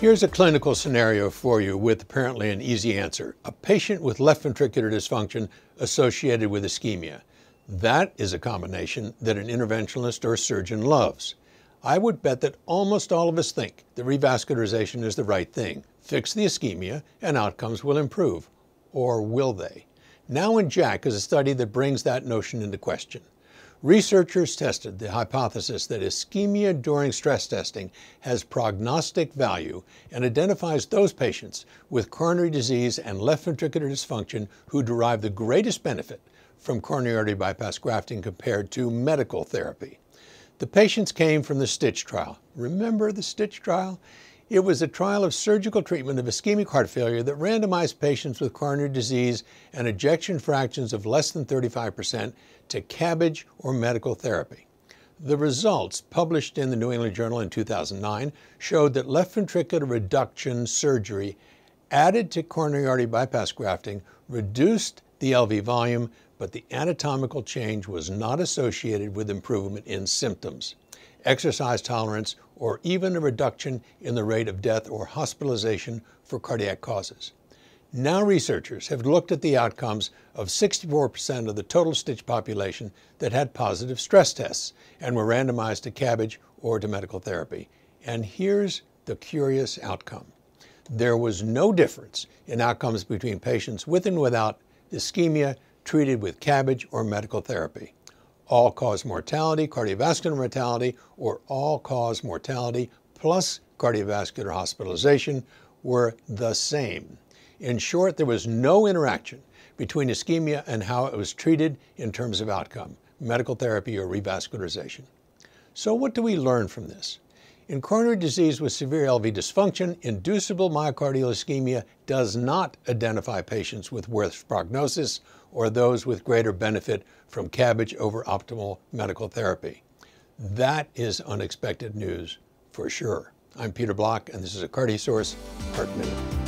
Here's a clinical scenario for you with apparently an easy answer. A patient with left ventricular dysfunction associated with ischemia. That is a combination that an interventionalist or surgeon loves. I would bet that almost all of us think that revascularization is the right thing. Fix the ischemia and outcomes will improve. Or will they? Now in JACC is a study that brings that notion into question. Researchers tested the hypothesis that ischemia during stress testing has prognostic value and identifies those patients with coronary disease and left ventricular dysfunction who derive the greatest benefit from coronary artery bypass grafting compared to medical therapy. The patients came from the STITCH trial. Remember the STITCH trial? It was a trial of surgical treatment of ischemic heart failure that randomized patients with coronary disease and ejection fractions of less than 35% to CABG or medical therapy. The results, published in the New England Journal in 2009, showed that left ventricular reduction surgery added to coronary artery bypass grafting reduced the LV volume, but the anatomical change was not associated with improvement in symptoms exercise tolerance, or even a reduction in the rate of death or hospitalization for cardiac causes. Now researchers have looked at the outcomes of 64% of the total stitch population that had positive stress tests and were randomized to CABG or to medical therapy. And here's the curious outcome. There was no difference in outcomes between patients with and without ischemia treated with CABG or medical therapy all-cause mortality, cardiovascular mortality, or all-cause mortality plus cardiovascular hospitalization were the same. In short, there was no interaction between ischemia and how it was treated in terms of outcome, medical therapy or revascularization. So what do we learn from this? In coronary disease with severe LV dysfunction, inducible myocardial ischemia does not identify patients with worse prognosis or those with greater benefit from CABG over optimal medical therapy. That is unexpected news for sure. I'm Peter Block, and this is a CardioSource Heart Minute.